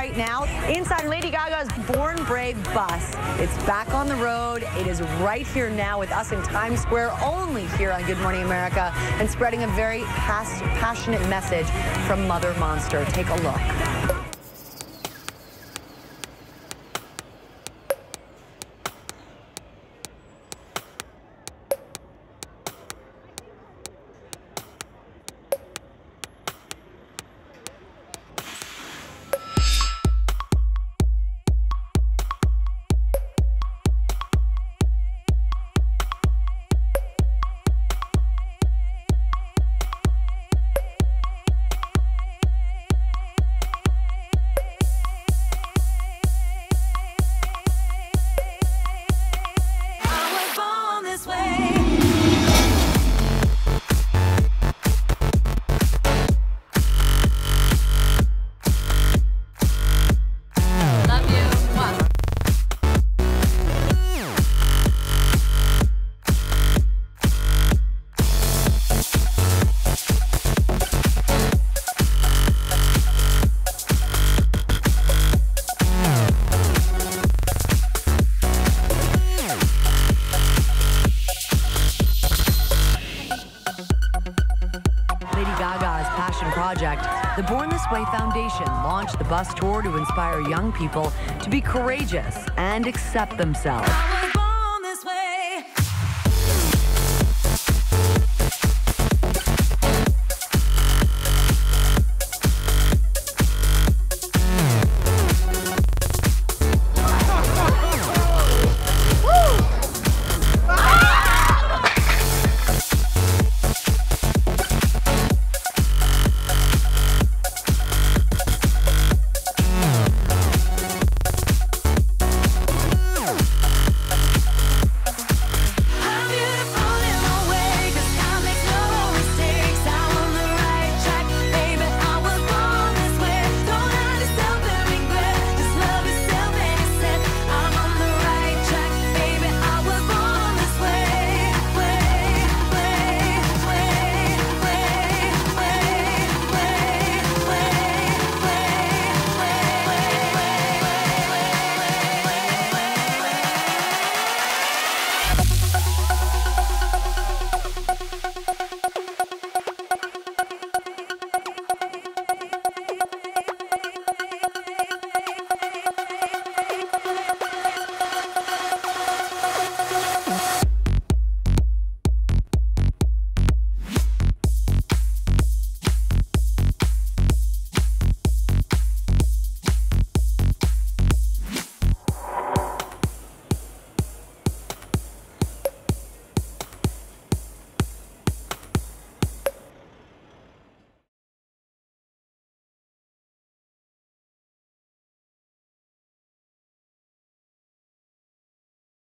right now inside Lady Gaga's Born Brave bus. It's back on the road. It is right here now with us in Times Square, only here on Good Morning America, and spreading a very passionate message from Mother Monster. Take a look. Project, the Born This Way Foundation launched the bus tour to inspire young people to be courageous and accept themselves.